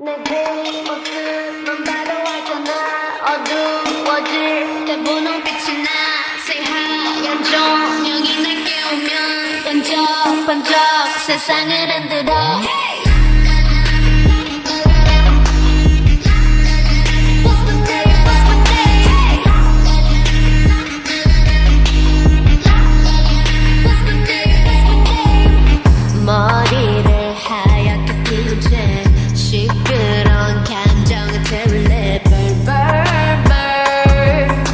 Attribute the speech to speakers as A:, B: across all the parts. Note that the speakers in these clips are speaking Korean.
A: 내 뒷모습만 봐도 알잖아. 어두워질 때 분홍빛이 나. 새하얀 조명이 날 깨우면. 번쩍번쩍. 세상을 흔들어 시끄러운 감정을 태울래? Burn burn burn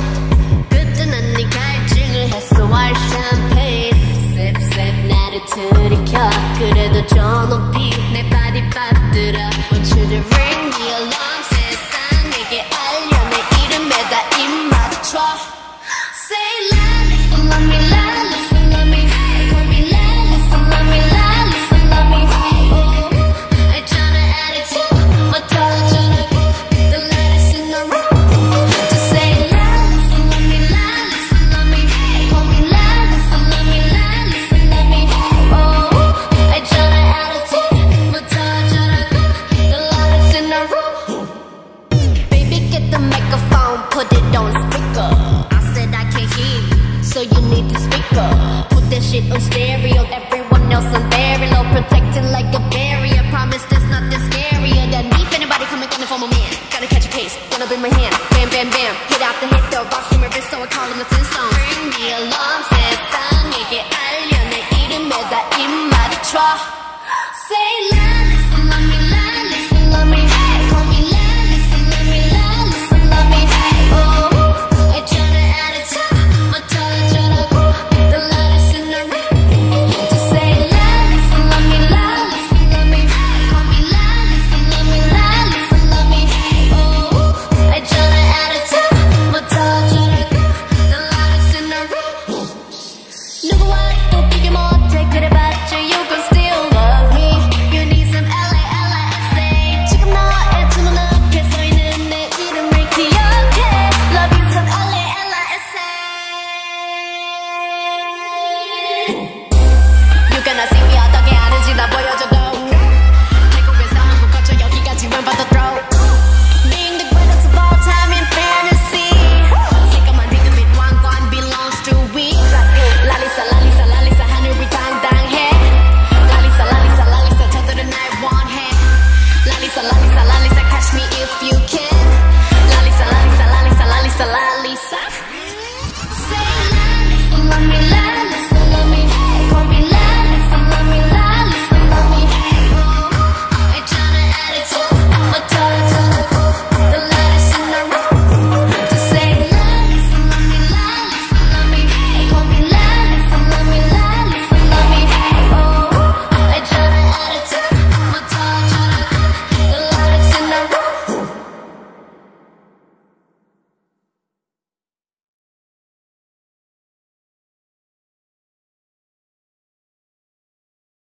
A: 그때 난네 갈증을 해소할 샴페인 sip sip 나를 들이켜. 그래도 저 높이 내 발이 빠뜨려 Want you the alarm you, so you need to speak up. Put that shit on stereo, everyone else on very low, protecting like a barrier. Promise there's nothing scarier than me. If anybody coming, gonna form a man. Gotta catch a case, gonna bring my hand. Bam, bam, bam. Hit out the hit, the box from reverse, so I call him the Flintstones. Ring the alarm, 세상에게 알려 내 이름에다 입 맞춰. Say la